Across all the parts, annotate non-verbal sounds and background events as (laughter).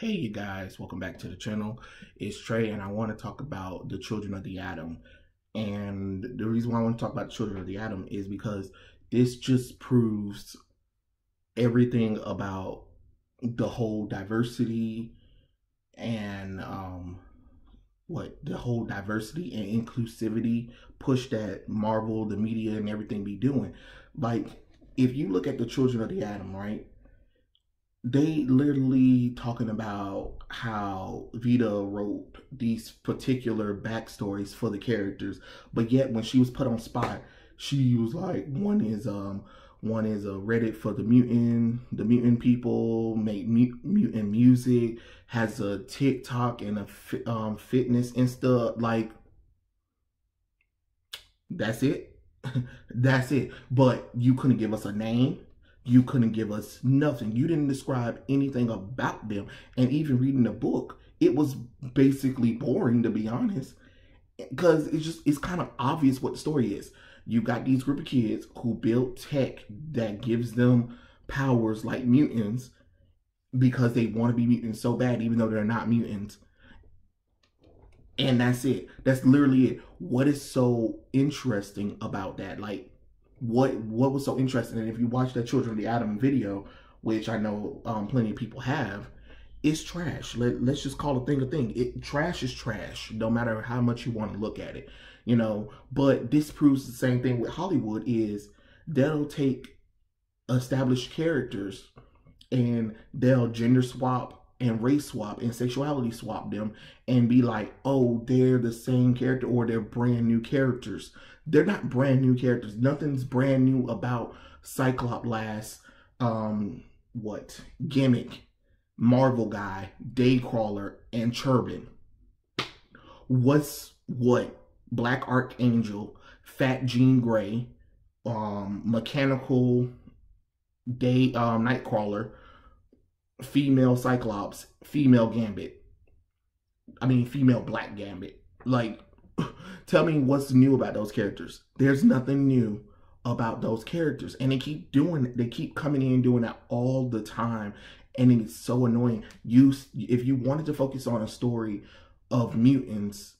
Hey you guys, welcome back to the channel. It's Trey and I want to talk about the Children of the Atom. And the reason why I want to talk about the Children of the Atom is because this just proves everything about the whole diversity and um what the whole diversity and inclusivity push that Marvel, the media and everything be doing. Like if you look at the Children of the Atom, right? They literally talking about how Vita wrote these particular backstories for the characters, but yet when she was put on spot, she was like, one is um one is a Reddit for the mutant, the mutant people, make mutant music, has a TikTok and a um, fitness Insta. Like, that's it. (laughs) that's it. But you couldn't give us a name you couldn't give us nothing. You didn't describe anything about them. And even reading the book, it was basically boring to be honest. Because it's just it's kind of obvious what the story is. You got these group of kids who built tech that gives them powers like mutants because they want to be mutants so bad, even though they're not mutants. And that's it. That's literally it. What is so interesting about that? Like, what what was so interesting and if you watch that children of the atom video which i know um, plenty of people have it's trash. Let, let's just call a thing a thing. It trash is trash no matter how much you want to look at it you know? But this proves the same thing with hollywood is they'll take established characters and they'll gender swap and race swap and sexuality swap them and be like, oh, they're the same character or they're brand new characters. They're not brand new characters. Nothing's brand new about Cyclops-Lass um what gimmick, Marvel guy, Daycrawler, and Churban. What's what? Black Archangel, Fat Jean Grey, um, Mechanical Day um Nightcrawler, female Cyclops, female Gambit. I mean, female Black Gambit. Like, (laughs) tell me what's new about those characters. There's nothing new about those characters. And they keep doing it. They keep coming in and doing that all the time. And it's so annoying. You, if you wanted to focus on a story of mutants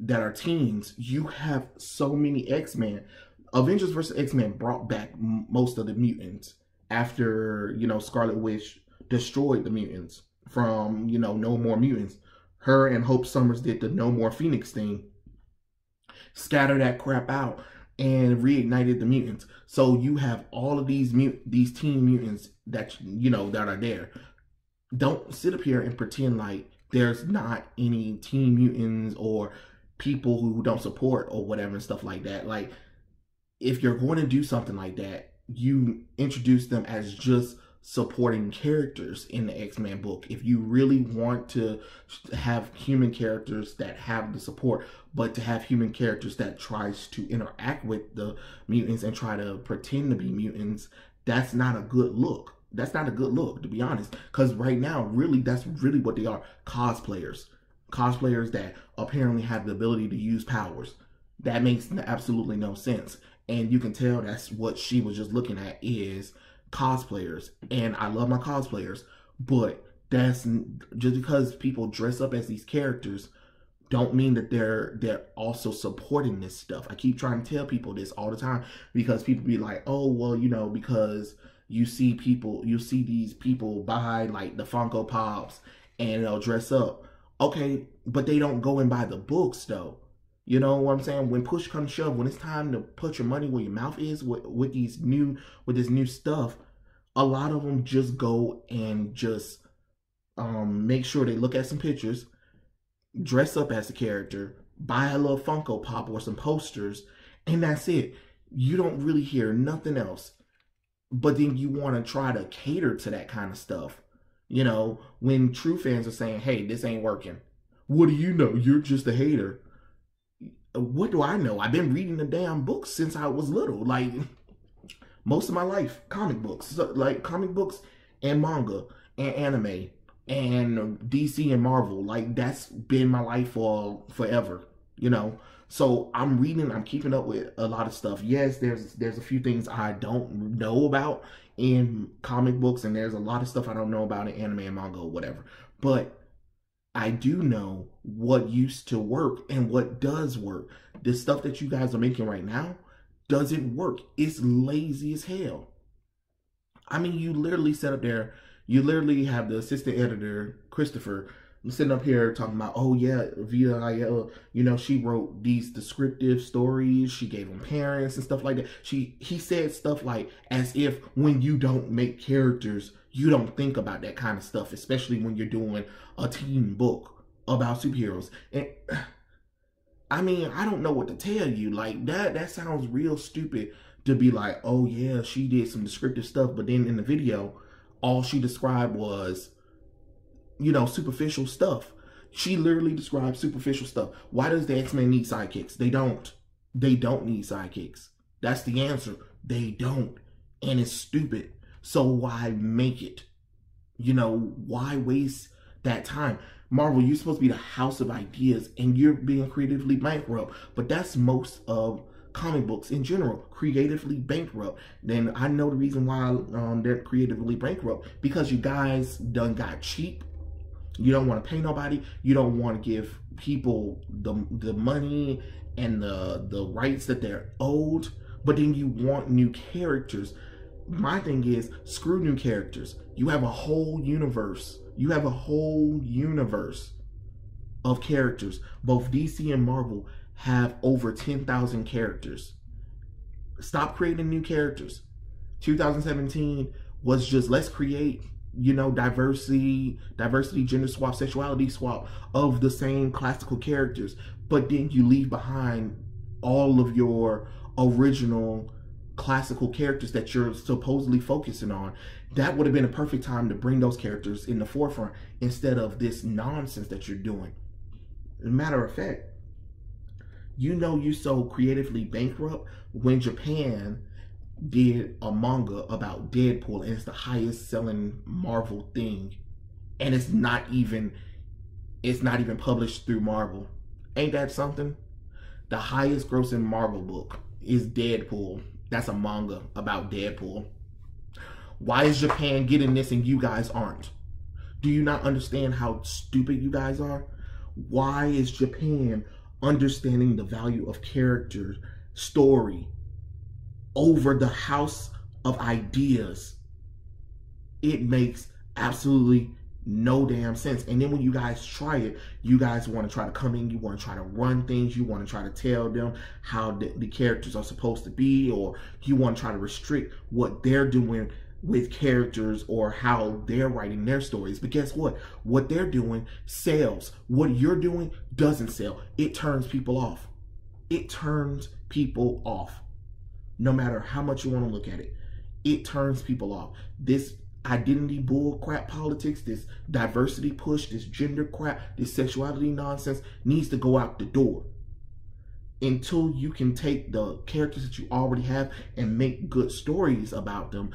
that are teens, you have so many X-Men. Avengers vs. X-Men brought back most of the mutants after, you know, Scarlet Witch destroyed the mutants from, you know, No More Mutants. Her and Hope Summers did the No More Phoenix thing. Scattered that crap out and reignited the mutants. So you have all of these mut these teen mutants that you know that are there. Don't sit up here and pretend like there's not any teen mutants or people who don't support or whatever and stuff like that. Like if you're going to do something like that, you introduce them as just supporting characters in the X-Men book. If you really want to have human characters that have the support, but to have human characters that tries to interact with the mutants and try to pretend to be mutants, that's not a good look. That's not a good look, to be honest. Because right now, really, that's really what they are. Cosplayers. Cosplayers that apparently have the ability to use powers. That makes absolutely no sense. And you can tell that's what she was just looking at is cosplayers, and I love my cosplayers, but that's just because people dress up as these characters don't mean that they're they're also supporting this stuff. I keep trying to tell people this all the time because people be like, "Oh, well, you know, because you see people, you see these people buy like the Funko Pops and they'll dress up." Okay, but they don't go and buy the books though. You know what I'm saying? When push comes shove, when it's time to put your money where your mouth is with, with these new with this new stuff, a lot of them just go and just um, make sure they look at some pictures, dress up as a character, buy a little Funko Pop or some posters, and that's it. You don't really hear nothing else. But then you want to try to cater to that kind of stuff. You know, when true fans are saying, hey, this ain't working. What do you know? You're just a hater. What do I know? I've been reading the damn books since I was little. Like, most of my life comic books, so, like comic books and manga and anime and DC and Marvel. Like that's been my life for forever, you know. So I'm reading, I'm keeping up with a lot of stuff. Yes, there's there's a few things I don't know about in comic books, and there's a lot of stuff I don't know about in anime and manga or whatever. But I do know what used to work and what does work. The stuff that you guys are making right now doesn't work. It's lazy as hell. I mean, you literally set up there, you literally have the assistant editor, Christopher, sitting up here talking about, oh yeah, Ayala, you know, she wrote these descriptive stories. She gave them parents and stuff like that. She he said stuff like as if when you don't make characters, you don't think about that kind of stuff, especially when you're doing a teen book about superheroes. And (sighs) I mean, I don't know what to tell you. Like that that sounds real stupid to be like, oh yeah, she did some descriptive stuff, but then in the video, all she described was you know, superficial stuff. She literally describes superficial stuff. Why does the X-Men need sidekicks? They don't. They don't need sidekicks. That's the answer. They don't. And it's stupid. So why make it? You know, why waste that time? Marvel, you're supposed to be the house of ideas and you're being creatively bankrupt. But that's most of comic books in general, creatively bankrupt. Then I know the reason why um, they're creatively bankrupt because you guys done got cheap you don't want to pay nobody. You don't want to give people the the money and the the rights that they're owed. But then you want new characters. My thing is, screw new characters. You have a whole universe. You have a whole universe of characters. Both DC and Marvel have over 10,000 characters. Stop creating new characters. 2017 was just let's create you know, diversity, diversity, gender swap, sexuality swap of the same classical characters, but then you leave behind all of your original classical characters that you're supposedly focusing on. That would have been a perfect time to bring those characters in the forefront instead of this nonsense that you're doing. Matter of fact, you know you so creatively bankrupt when Japan did a manga about Deadpool and it's the highest selling Marvel thing. And it's not even it's not even published through Marvel. Ain't that something? The highest grossing Marvel book is Deadpool. That's a manga about Deadpool. Why is Japan getting this and you guys aren't? Do you not understand how stupid you guys are? Why is Japan understanding the value of character, story, over the house of ideas. It makes absolutely no damn sense. And then when you guys try it, you guys want to try to come in, you want to try to run things, you want to try to tell them how the, the, characters are supposed to be, or you want to try to restrict what they're doing with characters or how they're writing their stories. But guess what? What they're doing sells. What you're doing doesn't sell. It turns people off. It turns people off no matter how much you want to look at it. It turns people off. This identity bull crap politics, this diversity push, this gender crap, this sexuality nonsense needs to go out the door. Until you can take the characters that you already have and make good stories about them,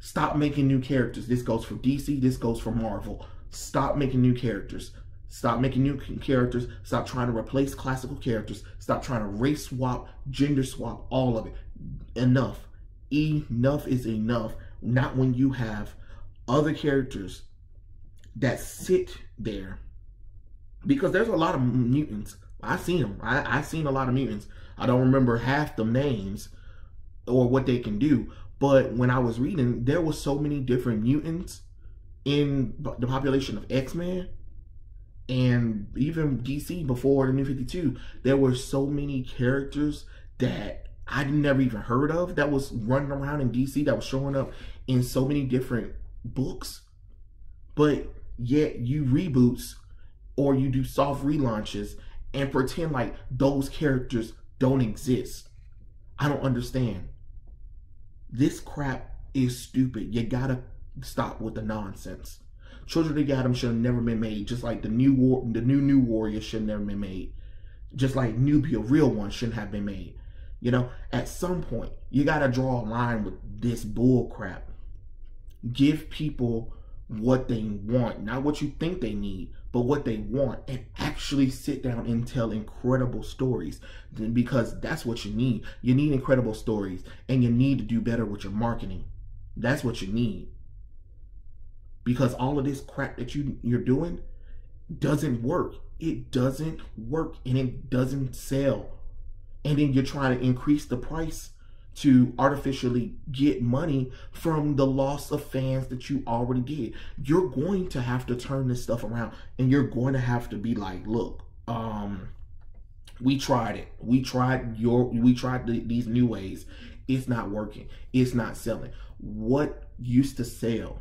stop making new characters. This goes for DC, this goes for Marvel. Stop making new characters. Stop making new characters. Stop trying to replace classical characters. Stop trying to race swap, gender swap, all of it. Enough. Enough is enough. Not when you have other characters that sit there. Because there's a lot of mutants. I seen them. I I seen a lot of mutants. I don't remember half the names or what they can do. But when I was reading, there were so many different mutants in the population of X-Men and even DC before the New 52, there were so many characters that I'd never even heard of that was running around in DC that was showing up in so many different books. But yet you reboots or you do soft relaunches and pretend like those characters don't exist. I don't understand. This crap is stupid. You gotta stop with the nonsense. Children of Atom should have never been made, just like the new war, the new new warrior should have never been made, just like Nubia, real one, shouldn't have been made. You know, at some point, you gotta draw a line with this bull crap. Give people what they want, not what you think they need, but what they want, and actually sit down and tell incredible stories because that's what you need. You need incredible stories, and you need to do better with your marketing. That's what you need. Because all of this crap that you you're doing doesn't work. It doesn't work and it doesn't sell. And then you're trying to increase the price to artificially get money from the loss of fans that you already did. You're going to have to turn this stuff around and you're going to have to be like, look, um we tried it. We tried your we tried the, these new ways. It's not working. It's not selling. What used to sell?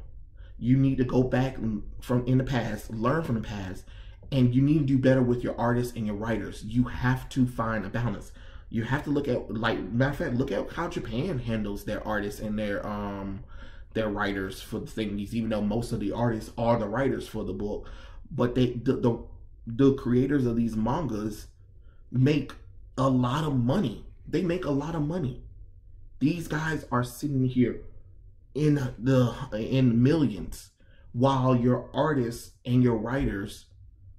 You need to go back from in the past, learn from the past, and you need to do better with your artists and your writers. You have to find a balance. You have to look at like matter of fact, look at how Japan handles their artists and their um their writers for the things, even though most of the artists are the writers for the book. But they the, the, the creators of these mangas make a lot of money. They make a lot of money. These guys are sitting here in the in millions while your artists and your writers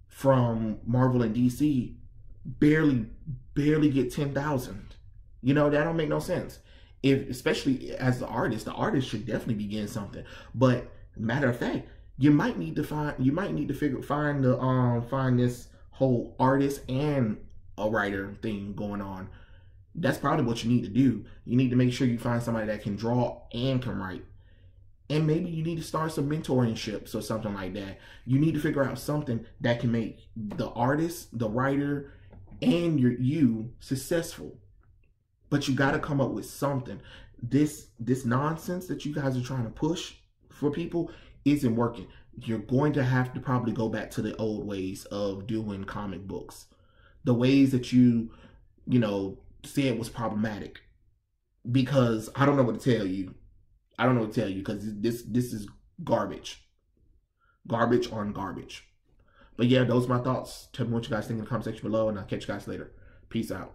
from Marvel and DC barely barely get 10,000. You know, that don't make no sense. If especially as the artist, the artist should definitely be getting something. But matter of fact, you might need to find you might need to figure find the um find this whole artist and a writer thing going on that's probably what you need to do. You need to make sure you find somebody that can draw and can write. And maybe you need to start some mentorships or something like that. You need to figure out something that can make the artist, the writer, and your you successful. But you got to come up with something. This this nonsense that you guys are trying to push for people isn't working. You're going to have to probably go back to the old ways of doing comic books. The ways that you, you know, said was problematic because I don't know what to tell you. I don't know what to tell you because this this is garbage, garbage on garbage. But yeah, those are my thoughts. Tell me what you guys think in the comment section below, and I'll catch you guys later. Peace out.